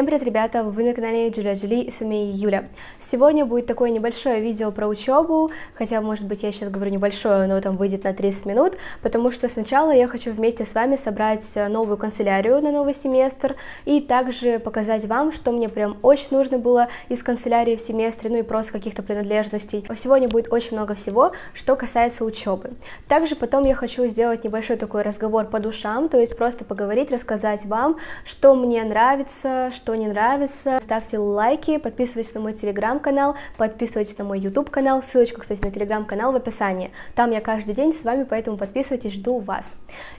Всем привет, ребята! Вы на канале Джуля Джули, с вами Юля. Сегодня будет такое небольшое видео про учебу, хотя, может быть, я сейчас говорю небольшое, но там выйдет на 30 минут, потому что сначала я хочу вместе с вами собрать новую канцелярию на новый семестр и также показать вам, что мне прям очень нужно было из канцелярии в семестре, ну и просто каких-то принадлежностей. Сегодня будет очень много всего, что касается учебы. Также потом я хочу сделать небольшой такой разговор по душам, то есть просто поговорить, рассказать вам, что мне нравится, что не нравится, ставьте лайки, подписывайтесь на мой телеграм-канал, подписывайтесь на мой YouTube канал, ссылочка, кстати, на телеграм-канал в описании. Там я каждый день с вами, поэтому подписывайтесь, жду вас.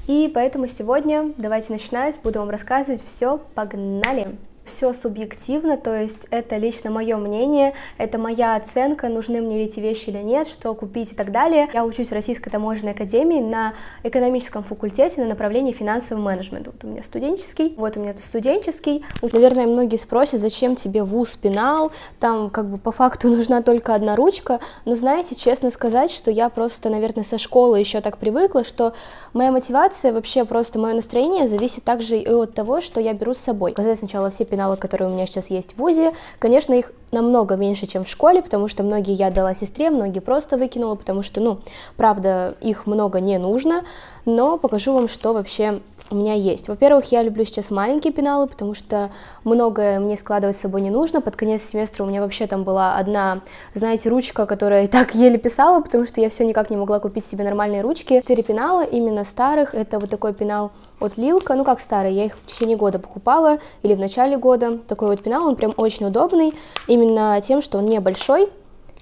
И поэтому сегодня давайте начинать, буду вам рассказывать все, погнали! Все субъективно, то есть это лично мое мнение, это моя оценка, нужны мне эти вещи или нет, что купить и так далее. Я учусь в Российской таможенной академии на экономическом факультете на направлении финансовый менеджмент. Вот у меня студенческий, вот у меня тут студенческий. Наверное, многие спросят, зачем тебе вуз пенал, там как бы по факту нужна только одна ручка, но знаете, честно сказать, что я просто, наверное, со школы еще так привыкла, что моя мотивация, вообще просто мое настроение зависит также и от того, что я беру с собой. Показать сначала все пеналы пеналов, которые у меня сейчас есть в ВУЗе. Конечно, их намного меньше, чем в школе, потому что многие я дала сестре, многие просто выкинула, потому что, ну, правда, их много не нужно, но покажу вам, что вообще у меня есть. Во-первых, я люблю сейчас маленькие пеналы, потому что многое мне складывать с собой не нужно. Под конец семестра у меня вообще там была одна, знаете, ручка, которая и так еле писала, потому что я все никак не могла купить себе нормальные ручки. Четыре пенала, именно старых, это вот такой пенал от Лилка, ну как старый, я их в течение года покупала, или в начале года. Такой вот пенал, он прям очень удобный, именно тем, что он небольшой,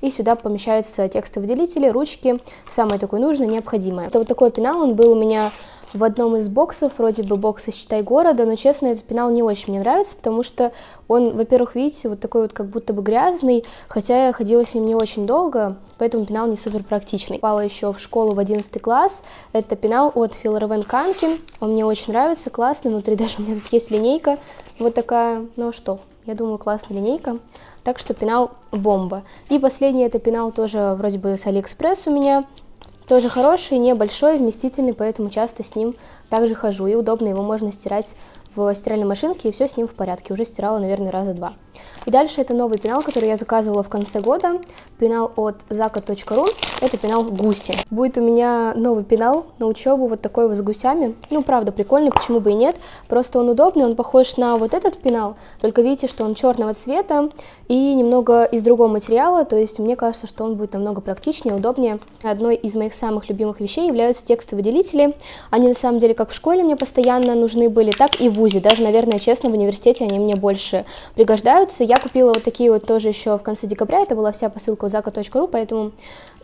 и сюда помещаются текстовыделители, ручки, самое такое нужное, необходимое. Это вот такой пенал, он был у меня в одном из боксов, вроде бы бокса «Считай города», но, честно, этот пенал не очень мне нравится, потому что он, во-первых, видите, вот такой вот как будто бы грязный, хотя я ходила с ним не очень долго, поэтому пенал не супер практичный. Попала еще в школу в 11 класс, это пенал от Филаровен Канкин, он мне очень нравится, классный, внутри даже у меня тут есть линейка, вот такая, ну что, я думаю, классная линейка. Так что пенал бомба. И последний это пенал тоже вроде бы с Алиэкспресс у меня. Тоже хороший, небольшой, вместительный, поэтому часто с ним также хожу. И удобно его можно стирать в стиральной машинке, и все с ним в порядке. Уже стирала, наверное, раза два. И дальше это новый пенал, который я заказывала в конце года. Пенал от zaka.ru. Это пенал гуси. Будет у меня новый пенал на учебу, вот такой вот с гусями. Ну, правда, прикольный, почему бы и нет. Просто он удобный, он похож на вот этот пенал, только видите, что он черного цвета и немного из другого материала, то есть мне кажется, что он будет намного практичнее, удобнее. Одной из моих самых любимых вещей являются текстовые делители. Они на самом деле как в школе мне постоянно нужны были, так и в ВУЗе. Даже, наверное, честно, в университете они мне больше пригождаются. Я купила вот такие вот тоже еще в конце декабря, это была вся посылка zaka.ru, поэтому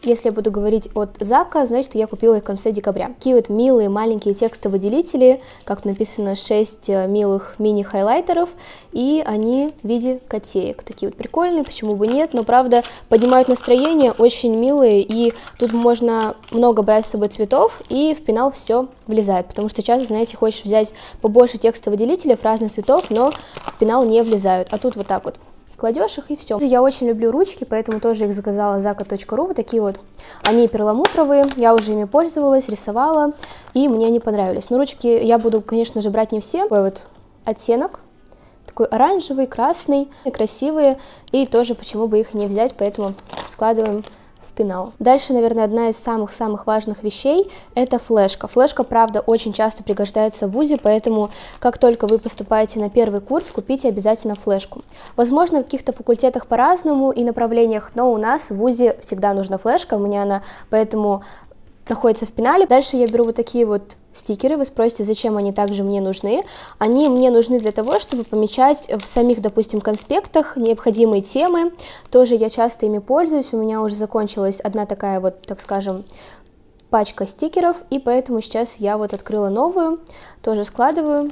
если я буду говорить от Зака, значит, я купила их в конце декабря. Такие вот милые маленькие текстовыделители, как написано, 6 э, милых мини-хайлайтеров, и они в виде котеек. Такие вот прикольные, почему бы нет, но, правда, поднимают настроение, очень милые, и тут можно много брать с собой цветов, и в пенал все влезает, потому что часто, знаете, хочешь взять побольше текстовыделителей разных цветов, но в пенал не влезают, а тут вот так вот кладешь их и все. Я очень люблю ручки, поэтому тоже их заказала zaka.ru, вот такие вот. Они перламутровые, я уже ими пользовалась, рисовала, и мне они понравились. Но ручки я буду, конечно же, брать не все. Такой вот оттенок, такой оранжевый, красный, красивые, и тоже почему бы их не взять, поэтому складываем пенал. Дальше, наверное, одна из самых-самых важных вещей – это флешка. Флешка, правда, очень часто пригождается в ВУЗе, поэтому как только вы поступаете на первый курс, купите обязательно флешку. Возможно, в каких-то факультетах по-разному и направлениях, но у нас в ВУЗе всегда нужна флешка, у меня она поэтому находится в пенале. Дальше я беру вот такие вот стикеры. Вы спросите, зачем они также мне нужны. Они мне нужны для того, чтобы помечать в самих, допустим, конспектах необходимые темы. Тоже я часто ими пользуюсь. У меня уже закончилась одна такая вот, так скажем, пачка стикеров, и поэтому сейчас я вот открыла новую, тоже складываю.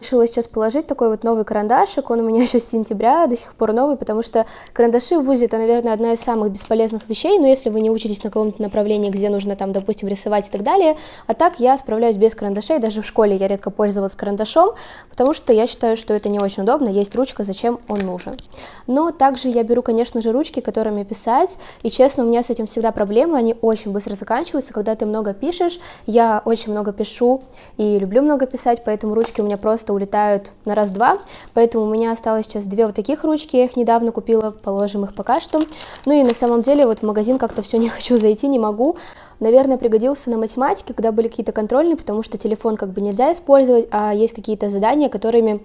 Решила сейчас положить такой вот новый карандашик, он у меня еще с сентября, до сих пор новый, потому что карандаши в ВУЗе это, наверное, одна из самых бесполезных вещей, но если вы не учитесь на каком-то направлении, где нужно там, допустим, рисовать и так далее, а так я справляюсь без карандашей, даже в школе я редко пользовалась карандашом, потому что я считаю, что это не очень удобно, есть ручка, зачем он нужен. Но также я беру, конечно же, ручки, которыми писать, и честно, у меня с этим всегда проблема, они очень быстро заканчиваются, когда ты много пишешь, я очень много пишу и люблю много писать, поэтому ручки у меня просто просто улетают на раз-два, поэтому у меня осталось сейчас две вот таких ручки, я их недавно купила, положим их пока что. Ну и на самом деле вот в магазин как-то все не хочу зайти, не могу, наверное, пригодился на математике, когда были какие-то контрольные, потому что телефон как бы нельзя использовать, а есть какие-то задания, которыми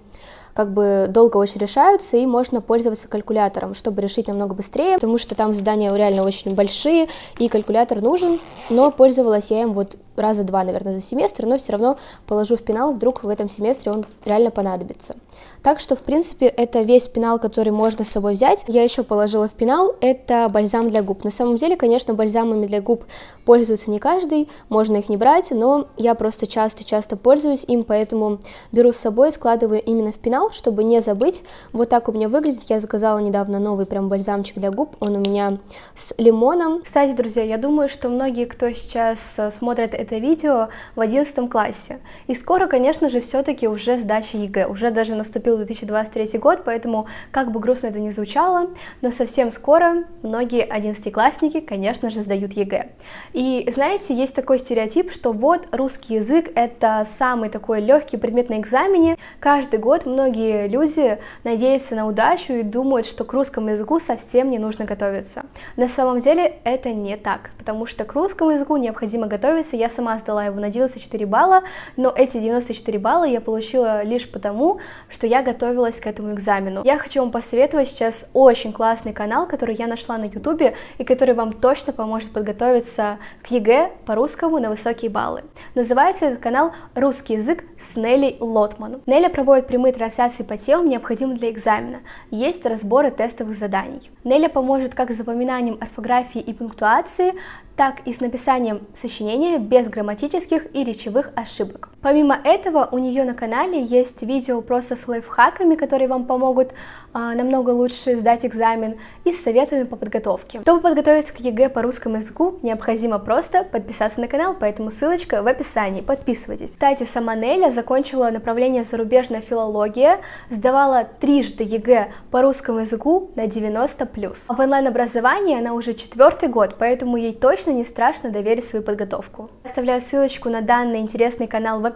как бы долго очень решаются, и можно пользоваться калькулятором, чтобы решить намного быстрее, потому что там задания реально очень большие, и калькулятор нужен, но пользовалась я им вот раза два, наверное, за семестр, но все равно положу в пенал, вдруг в этом семестре он реально понадобится. Так что, в принципе, это весь пенал, который можно с собой взять. Я еще положила в пенал, это бальзам для губ. На самом деле, конечно, бальзамами для губ пользуется не каждый, можно их не брать, но я просто часто-часто пользуюсь им, поэтому беру с собой, складываю именно в пенал, чтобы не забыть. Вот так у меня выглядит. Я заказала недавно новый прям бальзамчик для губ, он у меня с лимоном. Кстати, друзья, я думаю, что многие, кто сейчас э, смотрит это видео в 11 классе. И скоро, конечно же, все-таки уже сдача ЕГЭ. Уже даже наступил 2023 год, поэтому, как бы грустно это ни звучало, но совсем скоро многие одиннадцатиклассники, конечно же, сдают ЕГЭ. И знаете, есть такой стереотип, что вот русский язык это самый такой легкий предмет на экзамене. Каждый год многие люди надеются на удачу и думают, что к русскому языку совсем не нужно готовиться. На самом деле это не так, потому что к русскому языку необходимо готовиться. Я сама сдала его на 94 балла, но эти 94 балла я получила лишь потому, что я готовилась к этому экзамену. Я хочу вам посоветовать сейчас очень классный канал, который я нашла на ютубе и который вам точно поможет подготовиться к ЕГЭ по русскому на высокие баллы. Называется этот канал «Русский язык» с Нелли Лотман. Неля проводит прямые трансляции по темам, необходимым для экзамена. Есть разборы тестовых заданий. Неля поможет как с запоминанием орфографии и пунктуации, так и с написанием сочинения без грамматических и речевых ошибок. Помимо этого, у нее на канале есть видео просто с лайфхаками, которые вам помогут а, намного лучше сдать экзамен, и с советами по подготовке. Чтобы подготовиться к ЕГЭ по русскому языку, необходимо просто подписаться на канал, поэтому ссылочка в описании, подписывайтесь. Кстати, сама Неля закончила направление зарубежная филология, сдавала трижды ЕГЭ по русскому языку на 90+. В онлайн-образовании она уже четвертый год, поэтому ей точно не страшно доверить свою подготовку. Оставляю ссылочку на данный интересный канал в описании.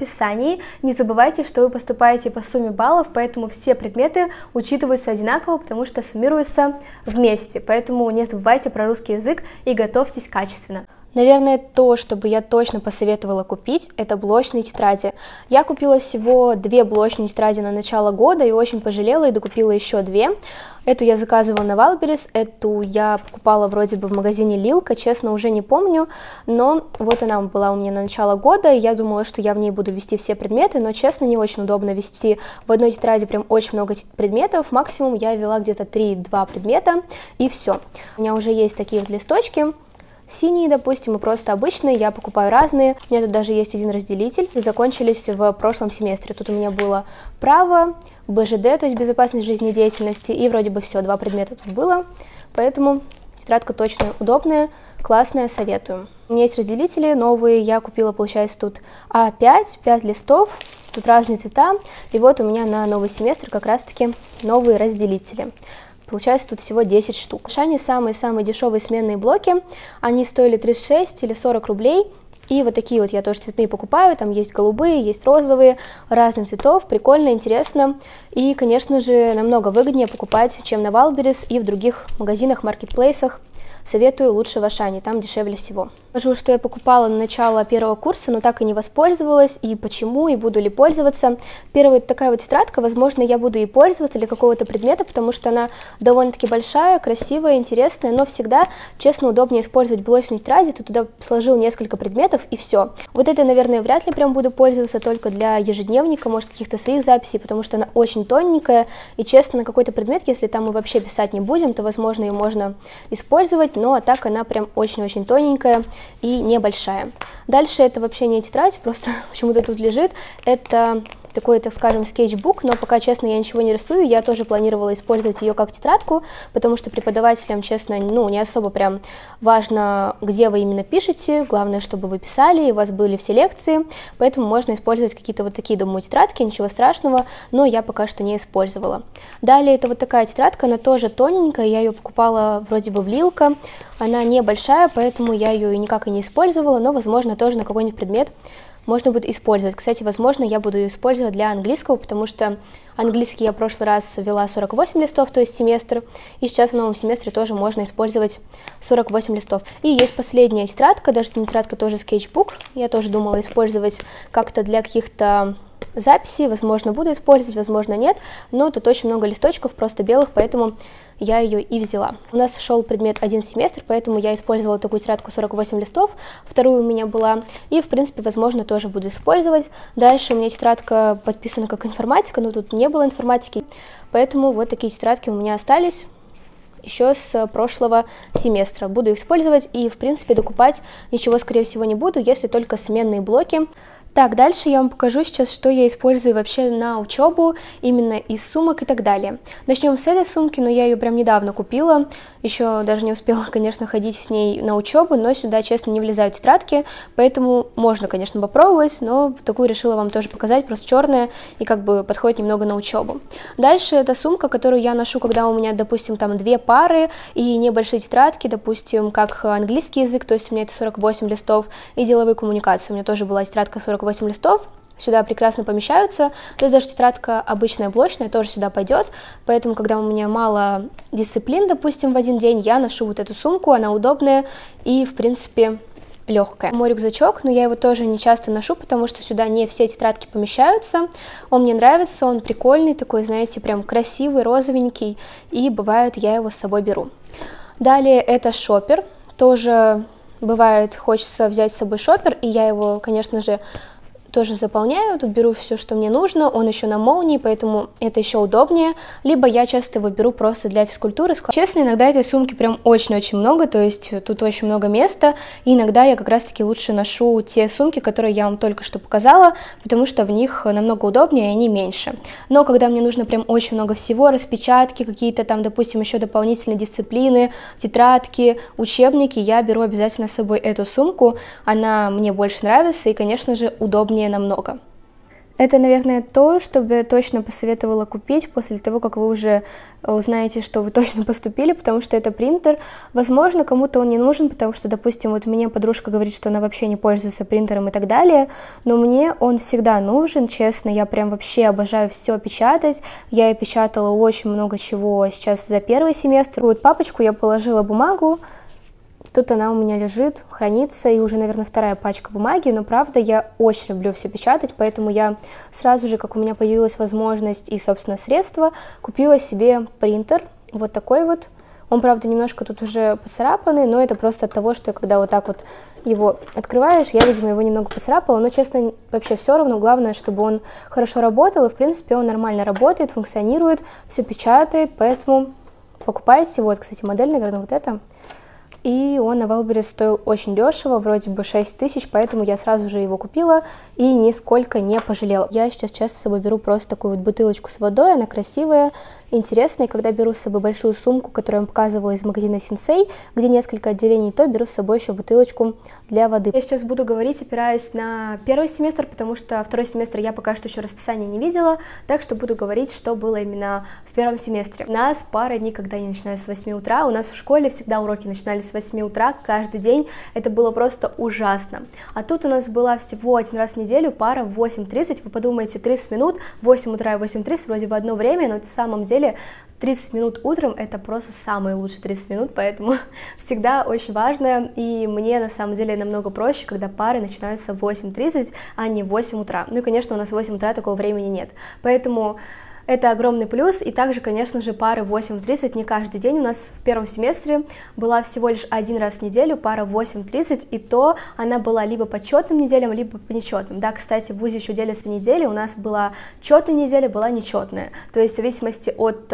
Не забывайте, что вы поступаете по сумме баллов, поэтому все предметы учитываются одинаково, потому что суммируются вместе. Поэтому не забывайте про русский язык и готовьтесь качественно. Наверное, то, что бы я точно посоветовала купить, это блочные тетради. Я купила всего две блочные тетради на начало года и очень пожалела и докупила еще две. Эту я заказывала на Wildberries, эту я покупала вроде бы в магазине Лилка, честно, уже не помню, но вот она была у меня на начало года, и я думала, что я в ней буду вести все предметы, но, честно, не очень удобно вести в одной тетради прям очень много предметов, максимум я вела где-то 3-2 предмета, и все. У меня уже есть такие вот листочки, Синие, допустим, и просто обычные, я покупаю разные. У меня тут даже есть один разделитель, закончились в прошлом семестре. Тут у меня было право, БЖД, то есть безопасность жизнедеятельности, и вроде бы все, два предмета тут было. Поэтому тетрадка точно удобная, классная, советую. У меня есть разделители новые, я купила, получается, тут А5, 5 листов, тут разные цвета, и вот у меня на новый семестр как раз-таки новые разделители. Получается тут всего 10 штук. Шани самые-самые дешевые сменные блоки. Они стоили 36 или 40 рублей. И вот такие вот я тоже цветные покупаю, там есть голубые, есть розовые, разных цветов, прикольно, интересно. И, конечно же, намного выгоднее покупать, чем на Wildberries и в других магазинах, маркетплейсах. Советую лучше в Ашане, там дешевле всего. Скажу, что я покупала на начало первого курса, но так и не воспользовалась, и почему, и буду ли пользоваться. Первая такая вот тетрадка, возможно, я буду и пользоваться для какого-то предмета, потому что она довольно-таки большая, красивая, интересная, но всегда, честно, удобнее использовать блочную тетради, ты туда сложил несколько предметов и все. Вот это, наверное, вряд ли прям буду пользоваться только для ежедневника, может, каких-то своих записей, потому что она очень тоненькая, и, честно, на какой-то предмет, если там мы вообще писать не будем, то, возможно, ее можно использовать, но а так она прям очень-очень тоненькая и небольшая. Дальше это вообще не тетрадь, просто почему-то тут лежит. Это такой, так скажем, скетчбук, но пока, честно, я ничего не рисую, я тоже планировала использовать ее как тетрадку, потому что преподавателям, честно, ну, не особо прям важно, где вы именно пишете, главное, чтобы вы писали, и у вас были все лекции, поэтому можно использовать какие-то вот такие, думаю, тетрадки, ничего страшного, но я пока что не использовала. Далее, это вот такая тетрадка, она тоже тоненькая, я ее покупала вроде бы в Лилка, она небольшая, поэтому я ее никак и не использовала, но, возможно, тоже на какой-нибудь предмет можно будет использовать. Кстати, возможно, я буду ее использовать для английского, потому что английский я в прошлый раз вела 48 листов, то есть семестр, и сейчас в новом семестре тоже можно использовать 48 листов. И есть последняя тетрадка, даже не тетрадка, тоже скетчбук, я тоже думала использовать как-то для каких-то записи, возможно, буду использовать, возможно, нет, но тут очень много листочков, просто белых, поэтому я ее и взяла. У нас шел предмет один семестр, поэтому я использовала такую тетрадку 48 листов, вторую у меня была, и, в принципе, возможно, тоже буду использовать. Дальше у меня тетрадка подписана как информатика, но тут не было информатики, поэтому вот такие тетрадки у меня остались еще с прошлого семестра. Буду их использовать и, в принципе, докупать ничего, скорее всего, не буду, если только сменные блоки. Так, дальше я вам покажу сейчас, что я использую вообще на учебу, именно из сумок и так далее. Начнем с этой сумки, но я ее прям недавно купила, еще даже не успела, конечно, ходить с ней на учебу, но сюда, честно, не влезают тетрадки, поэтому можно, конечно, попробовать, но такую решила вам тоже показать, просто черная и как бы подходит немного на учебу. Дальше это сумка, которую я ношу, когда у меня, допустим, там две пары и небольшие тетрадки, допустим, как английский язык, то есть у меня это 48 листов, и деловые коммуникации, у меня тоже была тетрадка 48 8 листов, сюда прекрасно помещаются. Да даже тетрадка обычная блочная тоже сюда пойдет, поэтому, когда у меня мало дисциплин, допустим, в один день, я ношу вот эту сумку, она удобная и, в принципе, легкая. Мой рюкзачок, но я его тоже не часто ношу, потому что сюда не все тетрадки помещаются. Он мне нравится, он прикольный, такой, знаете, прям красивый, розовенький, и бывает я его с собой беру. Далее это шопер, тоже бывает хочется взять с собой шопер, и я его, конечно же, тоже заполняю, тут беру все, что мне нужно, он еще на молнии, поэтому это еще удобнее, либо я часто его беру просто для физкультуры. Честно, иногда этой сумки прям очень-очень много, то есть тут очень много места, и иногда я как раз-таки лучше ношу те сумки, которые я вам только что показала, потому что в них намного удобнее, и они меньше. Но когда мне нужно прям очень много всего, распечатки, какие-то там, допустим, еще дополнительные дисциплины, тетрадки, учебники, я беру обязательно с собой эту сумку, она мне больше нравится и, конечно же, удобнее удобнее намного. Это, наверное, то, что бы я точно посоветовала купить после того, как вы уже э, узнаете, что вы точно поступили, потому что это принтер. Возможно, кому-то он не нужен, потому что, допустим, вот мне подружка говорит, что она вообще не пользуется принтером и так далее, но мне он всегда нужен, честно, я прям вообще обожаю все печатать. Я и печатала очень много чего сейчас за первый семестр. Вот папочку я положила бумагу, Тут она у меня лежит, хранится, и уже, наверное, вторая пачка бумаги, но, правда, я очень люблю все печатать, поэтому я сразу же, как у меня появилась возможность и, собственно, средства, купила себе принтер, вот такой вот. Он, правда, немножко тут уже поцарапанный, но это просто от того, что когда вот так вот его открываешь, я, видимо, его немного поцарапала, но, честно, вообще все равно, главное, чтобы он хорошо работал, и, в принципе, он нормально работает, функционирует, все печатает, поэтому покупайте. Вот, кстати, модель, наверное, вот эта и он на Валбере стоил очень дешево, вроде бы 6 тысяч, поэтому я сразу же его купила и нисколько не пожалела. Я сейчас часто с собой беру просто такую вот бутылочку с водой, она красивая, интересная, и когда беру с собой большую сумку, которую я вам показывала из магазина Синсей, где несколько отделений, то беру с собой еще бутылочку для воды. Я сейчас буду говорить, опираясь на первый семестр, потому что второй семестр я пока что еще расписание не видела, так что буду говорить, что было именно в первом семестре. У нас пара никогда не начинается с 8 утра, у нас в школе всегда уроки начинались с 8 утра каждый день, это было просто ужасно. А тут у нас была всего один раз в неделю пара в 8.30, вы подумаете, 30 минут, 8 утра и 8.30 вроде бы одно время, но на самом деле 30 минут утром это просто самые лучшие 30 минут, поэтому всегда очень важно, и мне на самом деле намного проще, когда пары начинаются в 8.30, а не в 8 утра. Ну и, конечно, у нас в 8 утра такого времени нет, поэтому это огромный плюс, и также, конечно же, пары 8.30 не каждый день. У нас в первом семестре была всего лишь один раз в неделю пара 8.30, и то она была либо по четным неделям, либо по нечетным. Да, кстати, в ВУЗе еще делятся недели, у нас была четная неделя, была нечетная. То есть в зависимости от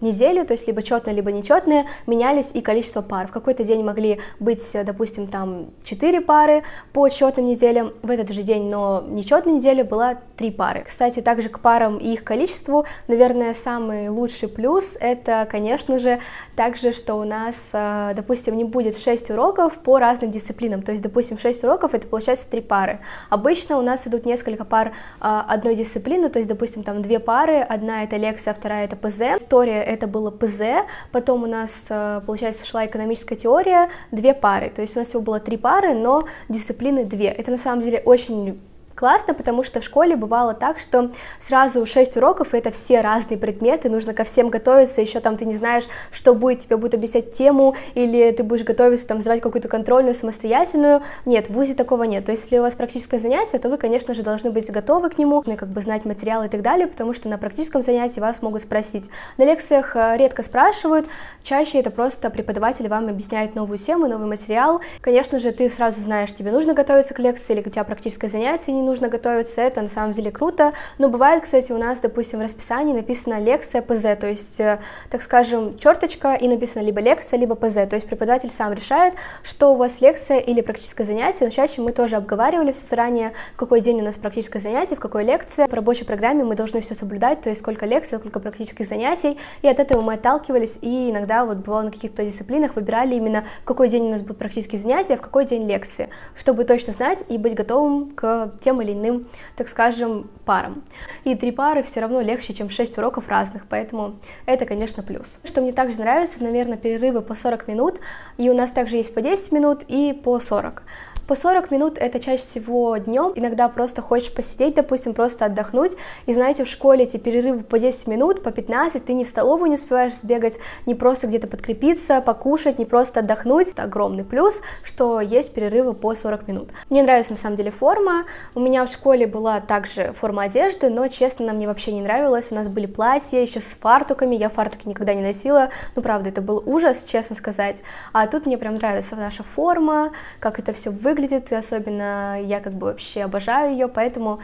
э, недели, то есть либо четные, либо нечетные, менялись и количество пар. В какой-то день могли быть, допустим, там 4 пары по четным неделям, в этот же день, но нечетной неделе было 3 пары. Кстати, также к парам и их количеству, наверное, самый лучший плюс это, конечно же, также, что у нас, э, допустим, не будет 6 уроков по разным дисциплинам, то есть, допустим, 6 уроков это получается 3 пары. Обычно у нас идут несколько пар э, одной дисциплины, то есть, допустим, там 2 пары, одна это лекция, вторая это ПЗ. История это было ПЗ, потом у нас, э, получается, шла экономическая теория, две пары, то есть у нас всего было три пары, но дисциплины две. Это на самом деле очень классно, потому что в школе бывало так, что сразу 6 уроков, и это все разные предметы, нужно ко всем готовиться, еще там ты не знаешь, что будет, тебе будет объяснять тему, или ты будешь готовиться там сдавать какую-то контрольную самостоятельную. Нет, в ВУЗе такого нет. То есть, если у вас практическое занятие, то вы, конечно же, должны быть готовы к нему, ну, как бы знать материалы и так далее, потому что на практическом занятии вас могут спросить. На лекциях э, редко спрашивают, чаще это просто преподаватель вам объясняет новую тему, новый материал. Конечно же, ты сразу знаешь, тебе нужно готовиться к лекции, или у тебя практическое занятие, не нужно готовиться, это на самом деле круто. Но бывает, кстати, у нас, допустим, в расписании написана лекция ПЗ, то есть, э, так скажем, черточка и написано либо лекция, либо ПЗ, то есть преподаватель сам решает, что у вас лекция или практическое занятие, но чаще мы тоже обговаривали все заранее, в какой день у нас практическое занятие, в какой лекции. По рабочей программе мы должны все соблюдать, то есть сколько лекций, сколько практических занятий, и от этого мы отталкивались, и иногда вот бывало на каких-то дисциплинах выбирали именно, в какой день у нас будут практические занятия, а в какой день лекции, чтобы точно знать и быть готовым к тем или иным, так скажем, парам. И три пары все равно легче, чем шесть уроков разных, поэтому это, конечно, плюс. Что мне также нравится, наверное, перерывы по 40 минут, и у нас также есть по 10 минут и по 40. По 40 минут это чаще всего днем, иногда просто хочешь посидеть, допустим, просто отдохнуть, и знаете, в школе эти перерывы по 10 минут, по 15, ты не в столовую не успеваешь сбегать, не просто где-то подкрепиться, покушать, не просто отдохнуть, это огромный плюс, что есть перерывы по 40 минут. Мне нравится на самом деле форма, у меня в школе была также форма одежды, но, честно, она мне вообще не нравилась, у нас были платья еще с фартуками, я фартуки никогда не носила, ну, правда, это был ужас, честно сказать, а тут мне прям нравится наша форма, как это все выглядит, выглядит, и особенно я как бы вообще обожаю ее, поэтому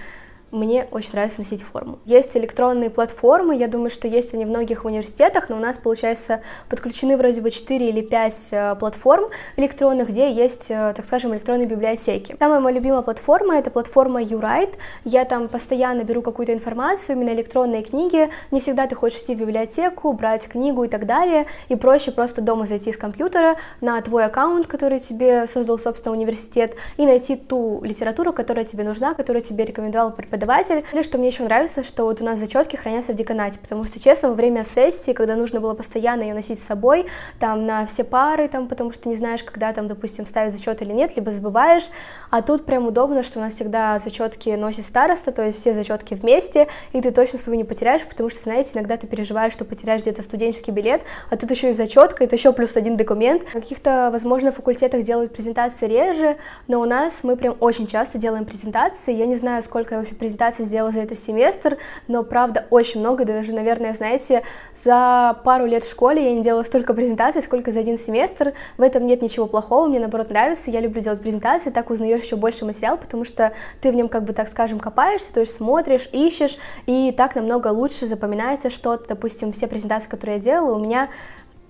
мне очень нравится носить форму. Есть электронные платформы, я думаю, что есть они в многих университетах, но у нас, получается, подключены вроде бы 4 или 5 э, платформ электронных, где есть, э, так скажем, электронные библиотеки. Самая моя любимая платформа — это платформа YouWrite. Я там постоянно беру какую-то информацию, именно электронные книги. Не всегда ты хочешь идти в библиотеку, брать книгу и так далее, и проще просто дома зайти с компьютера на твой аккаунт, который тебе создал, собственно, университет, и найти ту литературу, которая тебе нужна, которую тебе рекомендовал преподаватель преподаватель. Или что мне еще нравится, что вот у нас зачетки хранятся в деканате, потому что, честно, во время сессии, когда нужно было постоянно ее носить с собой, там, на все пары, там, потому что не знаешь, когда там, допустим, ставить зачет или нет, либо забываешь, а тут прям удобно, что у нас всегда зачетки носит староста, то есть все зачетки вместе, и ты точно свою не потеряешь, потому что, знаете, иногда ты переживаешь, что потеряешь где-то студенческий билет, а тут еще и зачетка, это еще плюс один документ. На каких-то, возможно, факультетах делают презентации реже, но у нас мы прям очень часто делаем презентации, я не знаю, сколько я вообще презентаций презентаций сделала за этот семестр, но, правда, очень много, даже, наверное, знаете, за пару лет в школе я не делала столько презентаций, сколько за один семестр, в этом нет ничего плохого, мне, наоборот, нравится, я люблю делать презентации, так узнаешь еще больше материал, потому что ты в нем, как бы, так скажем, копаешься, то есть смотришь, ищешь, и так намного лучше запоминается что-то, допустим, все презентации, которые я делала, у меня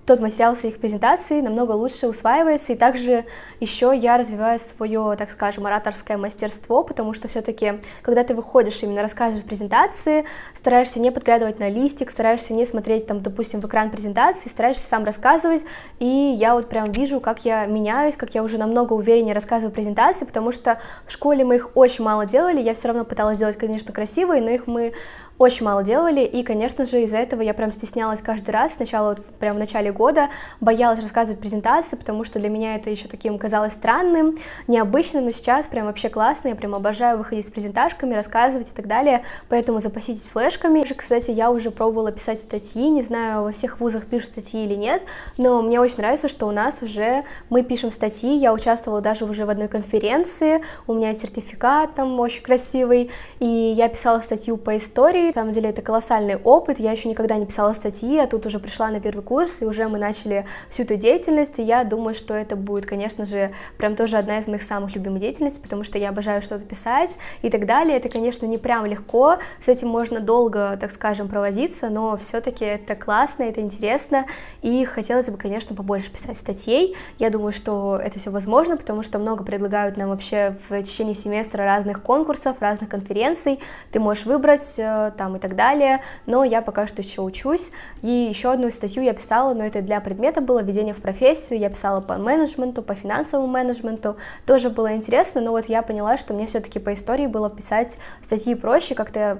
тот материал своих презентаций намного лучше усваивается, и также еще я развиваю свое, так скажем, ораторское мастерство, потому что все-таки, когда ты выходишь именно рассказываешь презентации, стараешься не подглядывать на листик, стараешься не смотреть там, допустим, в экран презентации, стараешься сам рассказывать, и я вот прям вижу, как я меняюсь, как я уже намного увереннее рассказываю презентации, потому что в школе мы их очень мало делали, я все равно пыталась сделать, конечно, красивые, но их мы очень мало делали, и, конечно же, из-за этого я прям стеснялась каждый раз, сначала вот прям в начале года, боялась рассказывать презентации, потому что для меня это еще таким казалось странным, необычным, но сейчас прям вообще классно, я прям обожаю выходить с презентажками, рассказывать и так далее, поэтому запаситесь флешками. Кстати, я уже пробовала писать статьи, не знаю, во всех вузах пишут статьи или нет, но мне очень нравится, что у нас уже мы пишем статьи, я участвовала даже уже в одной конференции, у меня сертификат там очень красивый, и я писала статью по истории, на самом деле это колоссальный опыт, я еще никогда не писала статьи, а тут уже пришла на первый курс, и уже мы начали всю эту деятельность, и я думаю, что это будет, конечно же, прям тоже одна из моих самых любимых деятельностей, потому что я обожаю что-то писать и так далее, это, конечно, не прям легко, с этим можно долго, так скажем, провозиться, но все-таки это классно, это интересно, и хотелось бы, конечно, побольше писать статей, я думаю, что это все возможно, потому что много предлагают нам вообще в течение семестра разных конкурсов, разных конференций, ты можешь выбрать э, там и так далее, но я пока что еще учусь, и еще одну статью я писала, но это для предмета было введение в профессию, я писала по менеджменту, по финансовому менеджменту, тоже было интересно, но вот я поняла, что мне все-таки по истории было писать статьи проще, как-то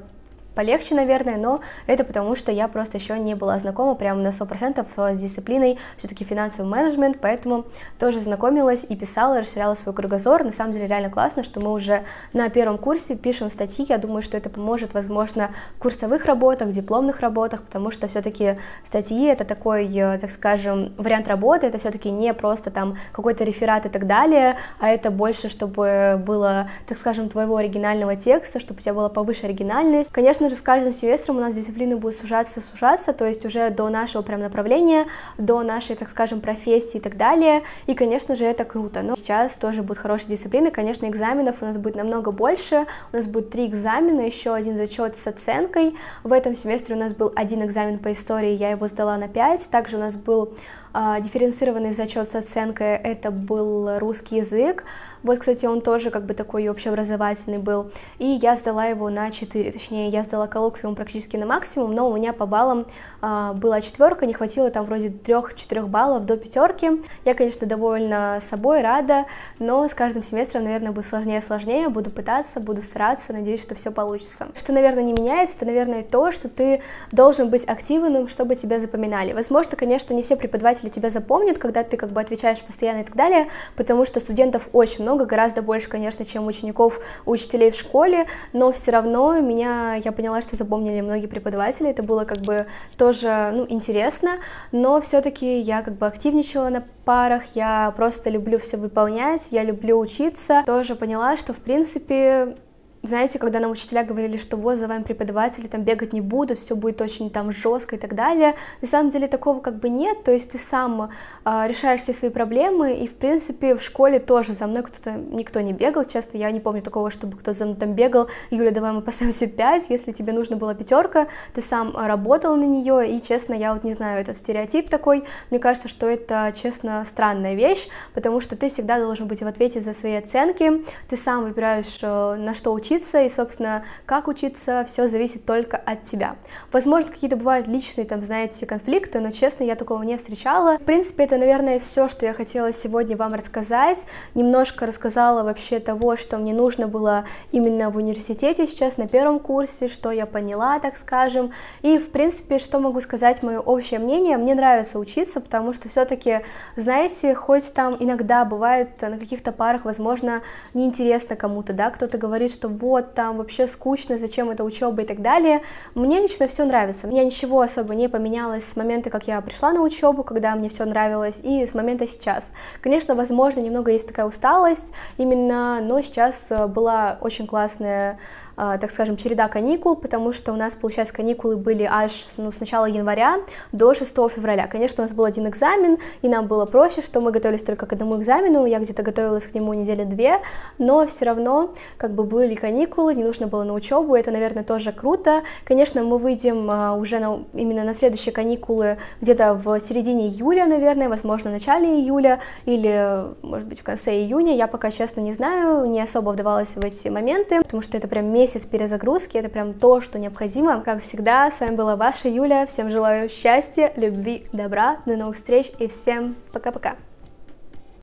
полегче, наверное, но это потому, что я просто еще не была знакома прямо на 100% с дисциплиной все-таки финансовый менеджмент, поэтому тоже знакомилась и писала, расширяла свой кругозор. На самом деле реально классно, что мы уже на первом курсе пишем статьи, я думаю, что это поможет, возможно, в курсовых работах, дипломных работах, потому что все-таки статьи это такой, э, так скажем, вариант работы, это все-таки не просто там какой-то реферат и так далее, а это больше, чтобы было, так скажем, твоего оригинального текста, чтобы у тебя была повыше оригинальность. Конечно же, с каждым семестром у нас дисциплины будут сужаться, сужаться, то есть уже до нашего прям направления, до нашей, так скажем, профессии и так далее, и, конечно же, это круто, но сейчас тоже будет хорошая дисциплина, конечно, экзаменов у нас будет намного больше, у нас будет три экзамена, еще один зачет с оценкой, в этом семестре у нас был один экзамен по истории, я его сдала на 5, также у нас был дифференцированный зачет с оценкой, это был русский язык, вот, кстати, он тоже как бы такой общеобразовательный был. И я сдала его на 4, точнее, я сдала коллоквиум практически на максимум, но у меня по баллам а, была четверка, не хватило там вроде 3-4 баллов до пятерки. Я, конечно, довольна собой, рада, но с каждым семестром, наверное, будет сложнее и сложнее. Буду пытаться, буду стараться, надеюсь, что все получится. Что, наверное, не меняется, это, наверное, то, что ты должен быть активным, чтобы тебя запоминали. Возможно, конечно, не все преподаватели тебя запомнят, когда ты как бы отвечаешь постоянно и так далее, потому что студентов очень много, гораздо больше, конечно, чем учеников, учителей в школе, но все равно меня, я поняла, что запомнили многие преподаватели, это было как бы тоже, ну, интересно, но все-таки я как бы активничала на парах, я просто люблю все выполнять, я люблю учиться, тоже поняла, что, в принципе, знаете, когда нам учителя говорили, что вот за вами преподаватели там бегать не будут, все будет очень там жестко и так далее, на самом деле такого как бы нет, то есть ты сам э, решаешь все свои проблемы, и в принципе в школе тоже за мной кто-то, никто не бегал, часто я не помню такого, чтобы кто-то за мной там бегал, Юля, давай мы поставим себе 5, если тебе нужна была пятерка, ты сам работал на нее, и честно, я вот не знаю, этот стереотип такой, мне кажется, что это, честно, странная вещь, потому что ты всегда должен быть в ответе за свои оценки, ты сам выбираешь, э, на что учиться, учиться, и, собственно, как учиться, все зависит только от тебя. Возможно, какие-то бывают личные, там, знаете, конфликты, но, честно, я такого не встречала. В принципе, это, наверное, все, что я хотела сегодня вам рассказать. Немножко рассказала вообще того, что мне нужно было именно в университете сейчас, на первом курсе, что я поняла, так скажем. И, в принципе, что могу сказать, мое общее мнение, мне нравится учиться, потому что все-таки, знаете, хоть там иногда бывает на каких-то парах, возможно, неинтересно кому-то, да, кто-то говорит, что вот, там вообще скучно, зачем это учеба и так далее. Мне лично все нравится. У меня ничего особо не поменялось с момента, как я пришла на учебу, когда мне все нравилось, и с момента сейчас. Конечно, возможно, немного есть такая усталость именно, но сейчас э, была очень классная так скажем, череда каникул, потому что у нас, получается, каникулы были аж ну, с начала января до 6 февраля. Конечно, у нас был один экзамен, и нам было проще, что мы готовились только к одному экзамену, я где-то готовилась к нему недели две, но все равно как бы были каникулы, не нужно было на учебу, это, наверное, тоже круто. Конечно, мы выйдем а, уже на, именно на следующие каникулы где-то в середине июля, наверное, возможно, в начале июля или, может быть, в конце июня, я пока, честно, не знаю, не особо вдавалась в эти моменты, потому что это прям месяц перезагрузки, это прям то, что необходимо. Как всегда, с вами была ваша Юля, всем желаю счастья, любви, добра, до новых встреч и всем пока-пока.